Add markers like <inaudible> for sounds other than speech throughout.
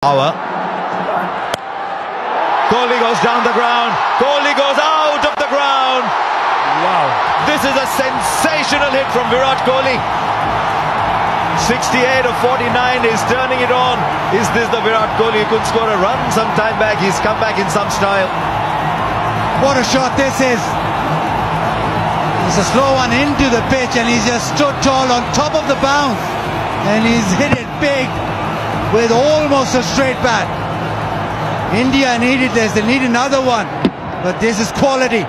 Power. Kohli goes down the ground. Kohli goes out of the ground. Wow. This is a sensational hit from Virat Kohli. 68 of 49 is turning it on. Is this the Virat Kohli who could score a run some time back? He's come back in some style. What a shot this is. It's a slow one into the pitch and he's just stood tall on top of the bounce. And he's hit it big with almost a straight bat. India needed this, they need another one. But this is quality.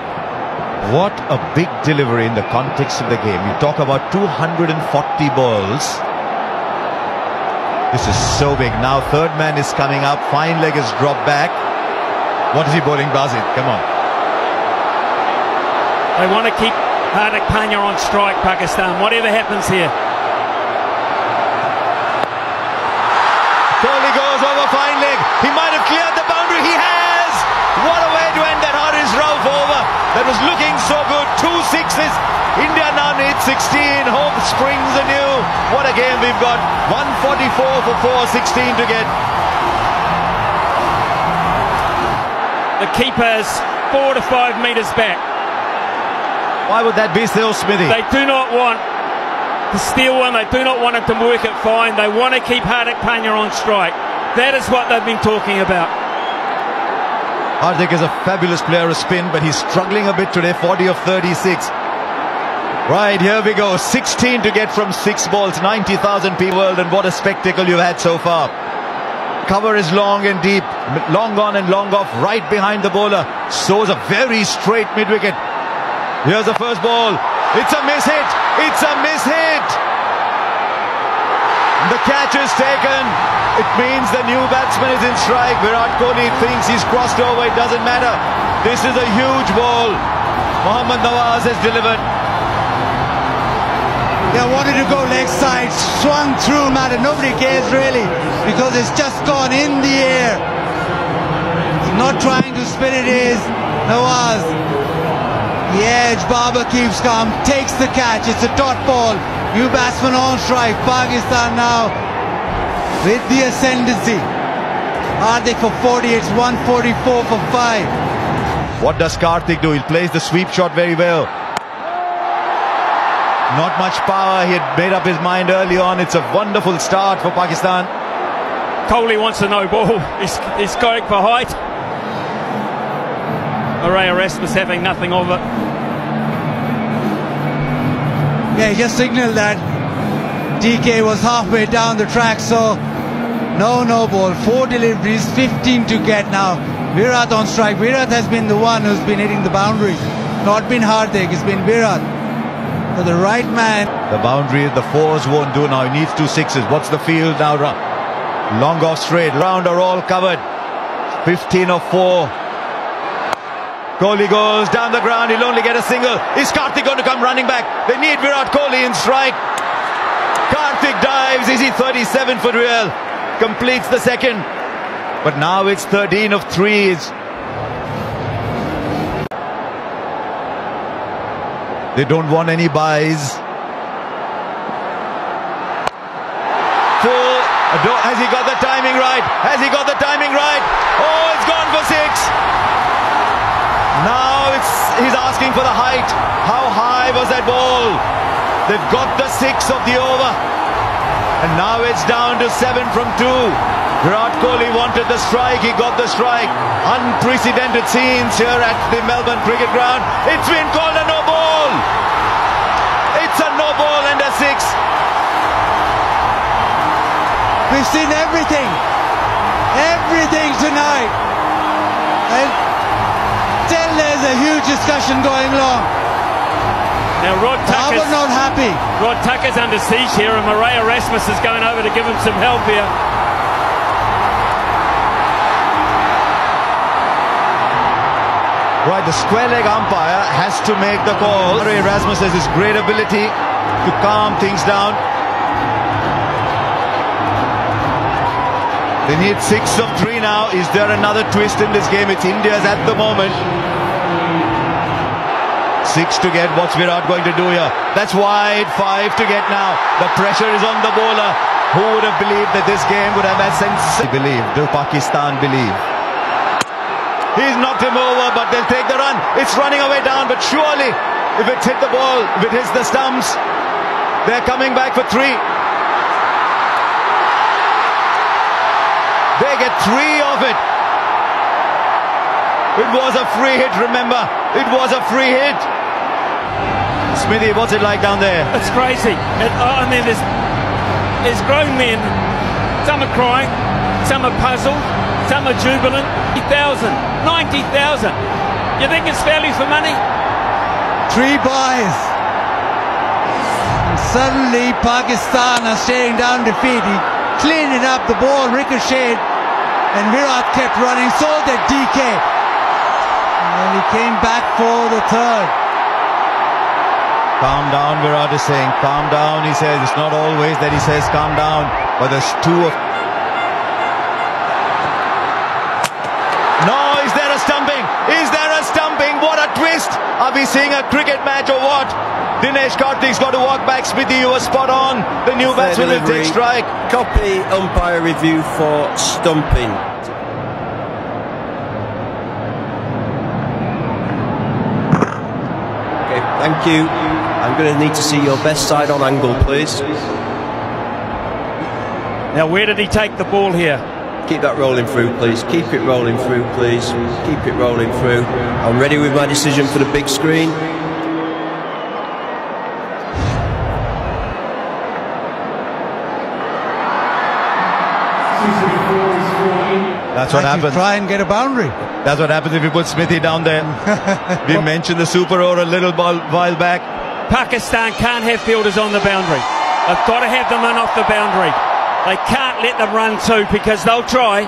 What a big delivery in the context of the game. You talk about 240 balls. This is so big. Now third man is coming up. Fine leg is dropped back. What is he bowling Brazil? Come on. They want to keep Hardik Pandya on strike, Pakistan, whatever happens here. Kohli goes over fine leg. He might have cleared the boundary. He has. What a way to end that Haris Rauf over. That was looking so good. Two sixes. India now needs 16. Hope springs anew. What a game we've got. 144 for 416 to get. The keeper's four to five metres back. Why would that be still, Smithy? They do not want to steal one. They do not want it to work it fine. They want to keep Hardik Pandya on strike. That is what they've been talking about. Hardik is a fabulous player of spin, but he's struggling a bit today. 40 of 36. Right, here we go. 16 to get from six balls. 90,000 people world, and what a spectacle you've had so far. Cover is long and deep, long on and long off, right behind the bowler. Sows a very straight mid-wicket. Here's the first ball. It's a miss hit. It's a miss hit. The catch is taken. It means the new batsman is in strike. Virat Kohli thinks he's crossed over. It doesn't matter. This is a huge ball. Mohammad Nawaz has delivered. They wanted to go leg side, swung through, matter. Nobody cares really because it's just gone in the air. Not trying to spin it is Nawaz. The edge, Babar keeps calm, takes the catch. It's a dot ball. New batsman on strike. Pakistan now with the ascendancy. Hardik for 40, it's 144 for 5. What does Karthik do? He plays the sweep shot very well. Not much power. He had made up his mind early on. It's a wonderful start for Pakistan. Kohli wants a no ball. He's, he's going for height. Marais Erasmus having nothing of it. Yeah, he just signaled that DK was halfway down the track, so no, no ball. Four deliveries, 15 to get now. Virat on strike. Virat has been the one who's been hitting the boundary. Not been Hardik, it's been Virat. So the right man. The boundary, the fours won't do now. He needs two sixes. What's the field now? Long off straight. Round are all covered. 15 of 4. Kohli goes down the ground. He'll only get a single. Is Karthik going to come running back? They need Virat Kohli in strike. Karthik dives. Is he 37 for real? Completes the second. But now it's 13 of 3s. They don't want any buys. Full. Has he got the timing right? Has he got the timing right? Oh, it's gone for six. Now it's he's asking for the height. How high was that ball? They've got the six of the over. And now it's down to seven from two. Virat Kohli wanted the strike. He got the strike. Unprecedented scenes here at the Melbourne Cricket Ground. It's been called a no ball. It's a no ball and a six. We've seen everything. Everything tonight. And still there's a huge discussion going along. Now Rod Tucker's, not happy. Rod Tucker's under siege here and Marais Erasmus is going over to give him some help here. Right, the square leg umpire has to make the call. Marais Erasmus has his great ability to calm things down. They need six of three now. Is there another twist in this game? It's India's at the moment. Six to get. What's Virat going to do here? That's wide. Five to get now. The pressure is on the bowler. Who would have believed that this game would have had sense? Believe. Do Pakistan believe? He's knocked him over, but they'll take the run. It's running away down, but surely, if it's hit the ball, if it hits the stumps, they're coming back for three. They get three of it. It was a free hit, remember? It was a free hit. Smithy, what's it like down there? It's crazy. It, I mean, there's grown men. Some are crying, some are puzzled, some are jubilant. 90,000, 90,000. You think it's value for money? Three boys. And suddenly Pakistan are staring down defeat. He cleaned it up, the ball ricocheted, and Virat kept running. So did DK. And he came back for the third. Calm down, Virat is saying. Calm down, he says. It's not always that he says calm down, but there's two of. We seeing a cricket match or what? Dinesh Karthik's got to walk back. Smithy, you were spot on. The new batsman will take strike. Copy umpire review for stumping. Okay, thank you. I'm going to need to see your best side on angle, please. Now, where did he take the ball here? Keep that rolling through, please. Keep it rolling through, please. Keep it rolling through. I'm ready with my decision for the big screen. That's what Like happens. Try and get a boundary. That's what happens if you put Smithy down there. <laughs> we mentioned the super over a little while back. Pakistan can't have fielders on the boundary. They've got to have them in off the boundary. They can't let them run too because they'll try.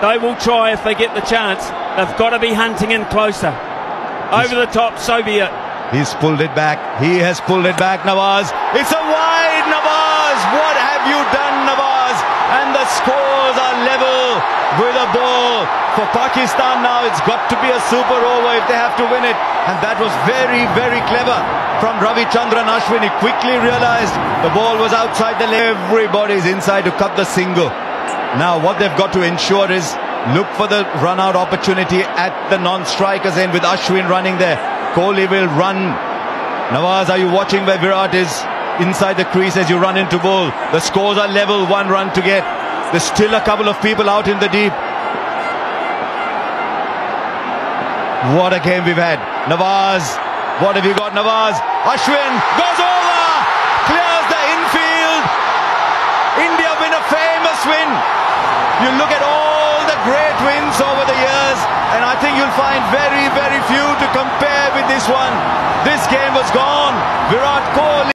They will try if they get the chance. They've got to be hunting in closer. Over the top, so be it. He's pulled it back. He has pulled it back, Nawaz. It's a wide Nawaz. What have you done, Nawaz? And the scores are level with a ball. For Pakistan now, it's got to be a super over if they have to win it. And that was very, very clever from Ravichandran Ashwin. He quickly realized the ball was outside the leg. Everybody's inside to cut the single. Now, what they've got to ensure is look for the run out opportunity at the non strikers end with Ashwin running there. Kohli will run. Nawaz, are you watching where Virat is inside the crease as you run into bowl? The scores are level, one run to get. There's still a couple of people out in the deep. What a game we've had. Nawaz, what have you got, Nawaz? Ashwin goes over, clears the infield. India win a famous win. You look at all the great wins over the years, and I think you'll find very, very few to compare with this one. This game was gone. Virat Kohli.